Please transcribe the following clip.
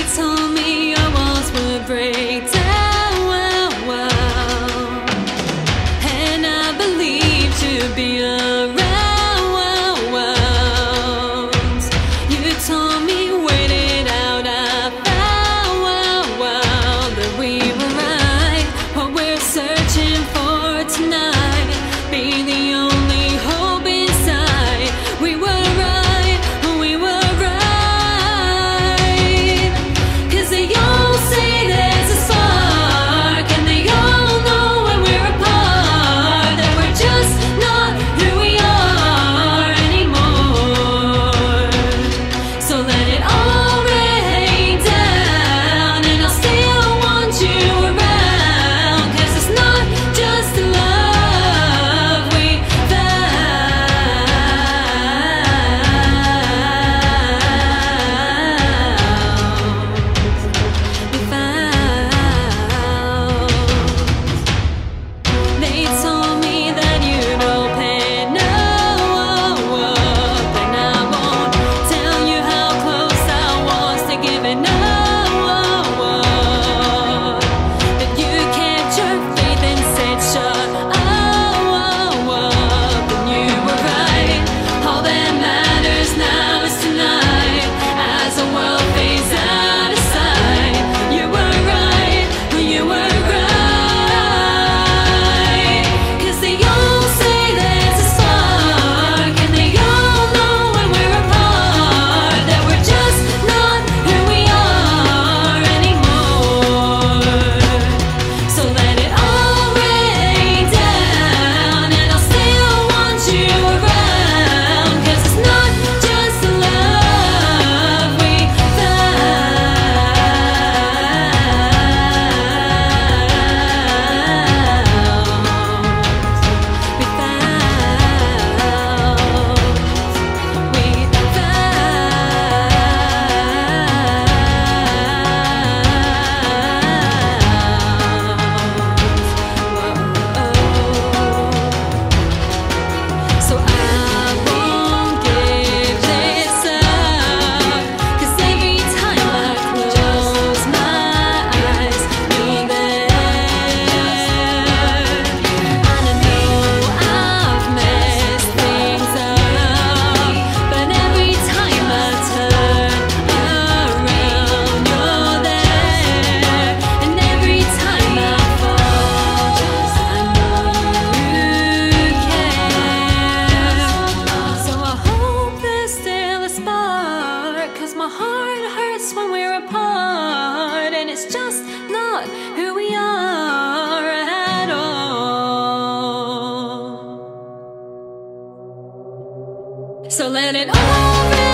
it's on. It's just not who we are at all. So let it all